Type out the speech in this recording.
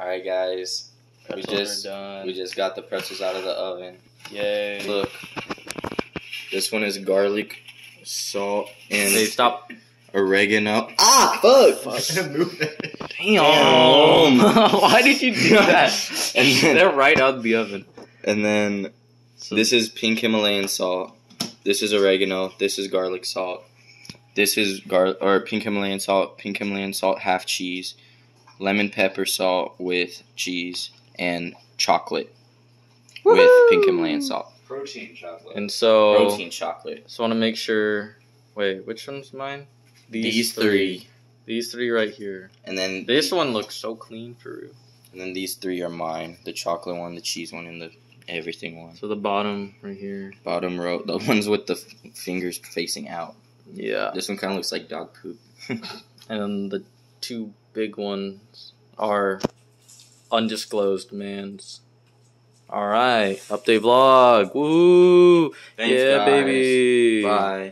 All right, guys. We just are done. we just got the pretzels out of the oven. Yay. Look, this one is garlic, salt, and Hey, stop. oregano. Ah, fuck! Damn. Why did you do that? And then- They're right out of the oven. And then So this is pink Himalayan salt. This is oregano. This is garlic salt. This is gar or pink Himalayan salt. Pink Himalayan salt, half cheese. Lemon pepper salt with cheese and chocolate with pink Himalayan salt. Protein chocolate. and so Protein chocolate. just want to make sure. Wait, which one's mine? These, three. These three right here. And then This one looks so clean for real. And then these three are mine: the chocolate one, the cheese one, and the everything one. So the bottom right here. Bottom row, the ones with the f- fingers facing out. Yeah. This one kind of looks like dog poop. And then the two big ones are undisclosed man's. All right, update vlog. Woo! Thanks, yeah, guys. baby.